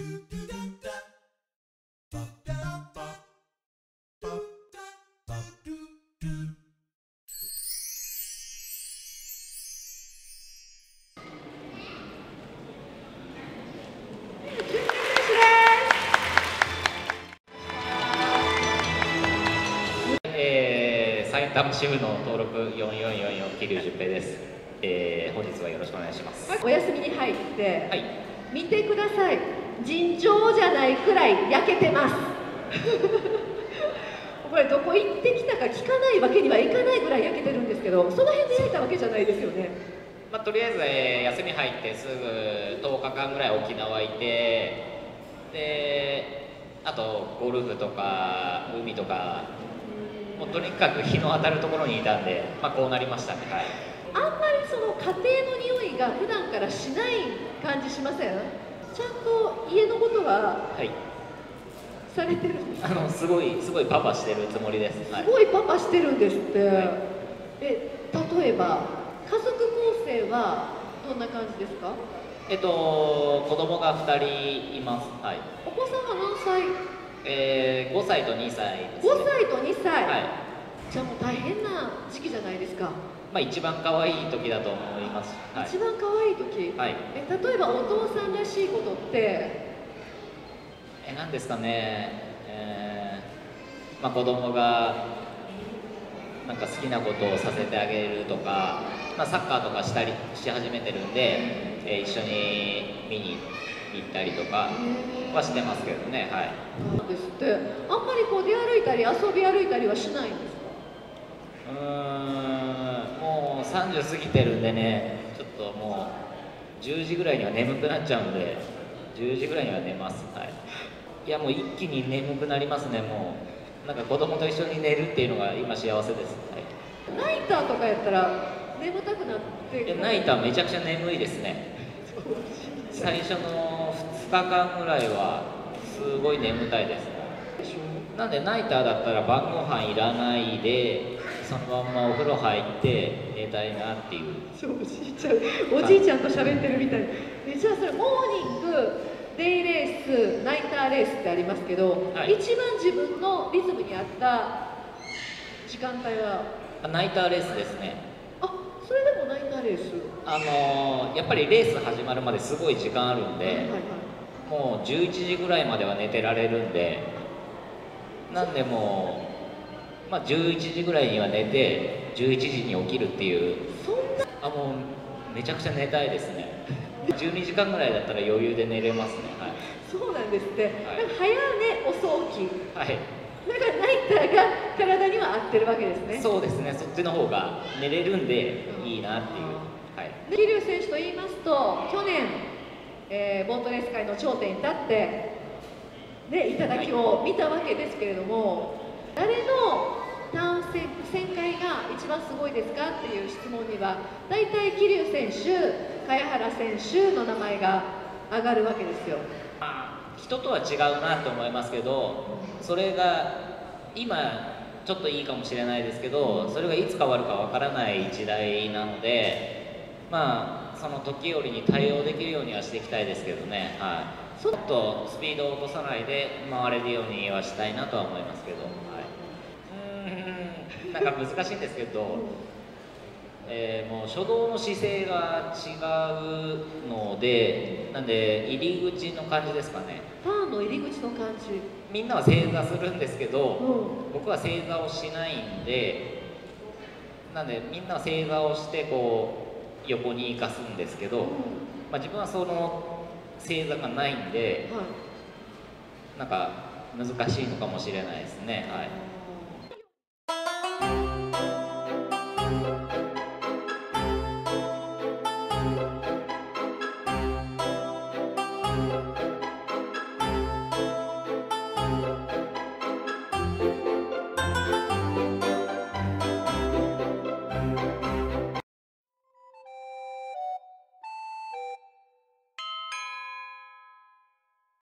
えー、埼玉支部の登録4444桐生純平です、えー、本日はよろしくお願いします。お休みに入って、はい。見てください尋常じゃないくらい焼けてます。これどこ行ってきたか聞かないわけにはいかないぐらい焼けてるんですけどその辺で焼いたわけじゃないですよね。まあ、とりあえず、えー休み入ってすぐ10日間ぐらい沖縄いてであとゴルフとか海とかもうとにかく日の当たるところにいたんで、まあ、こうなりましたね。はい。あんまりその家庭の匂いが普段からしない感じしません？ちゃんと家のことははい。されてるんですあのすごいすごいパパしてるつもりです、はい。す、ごいパパしてるんですって、はい。え例えば家族構成はどんな感じですか？えっと子供が2人います。はい。お子さんは何歳？えー、5歳と2歳です、ね、5歳と2歳、はいじゃあもう大変な時期じゃないですか、まあ、一番可愛い時だと思います。はい。一番可愛い時、はい。え例えばお父さんらしいことって？えなんですかね、えーまあ、子供がなんか好きなことをさせてあげるとか、まあ、サッカーとかしたりし始めてるんで、えー一緒に見に行ったりとかはしてますけどね。はい。なんですって。あんまりこう出歩いたり遊び歩いたりはしないんですか？うーん。もう30過ぎてるんでねちょっともう10時ぐらいには眠くなっちゃうんで10時ぐらいには寝ます。はい。いやもう一気に眠くなりますねもう。なんか子供と一緒に寝るっていうのが今幸せです、はい。ナイターとかやったら眠たくなってでナイターめちゃくちゃ眠いですね。最初の2日間ぐらいはすごい眠たいです。なんでナイターだったら晩ご飯いらないでそのまんまお風呂入って寝たいなっていう。そうおじいちゃんおじいちゃんと喋ってるみたい。えじゃあそれモーニングデイレースナイターレースってありますけど、はい。一番自分のリズムに合った時間帯は？あナイターレースですね。あそれでもナイターレース？あのーやっぱりレース始まるまですごい時間あるんで、はいはいもう11時ぐらいまでは寝てられるんでなんでもう、まあ、11時ぐらいには寝て11時に起きるっていう。そんな。あもうめちゃくちゃ寝たいですね。12時間ぐらいだったら余裕で寝れますね。そうなんですって、い。なんか早寝遅起き。はい、はいだからナイターが体には合ってるわけですね。そうですね。そっちの方が寝れるんでいいなっていう。はい。で桐生選手と言いますと去年、えーボートレース界の頂点に立ってで頂を見たわけですけれども、誰のターン旋旋回が一番すごいですかっていう質問には大体桐生選手茅原選手の名前が上がるわけですよ。まあ人とは違うなと思いますけどそれが今ちょっといいかもしれないですけどそれがいつ変わるかわからない時代なのでまあその時折に対応できるようにはしていきたいですけどね。はい。ちょっとスピードを落とさないで回れるようにはしたいなとは思いますけど、はい、うーん。なんか難しいんですけどえーもう初動の姿勢が違うのでなんで入り口の感じですかね。ターンの入り口の感じ、みんなは正座するんですけどうん。僕は正座をしないんでなんでみんなは正座をしてこう横に行かすんですけど、まあ、自分はその正座がないんではい。なんか難しいのかもしれないですね。はい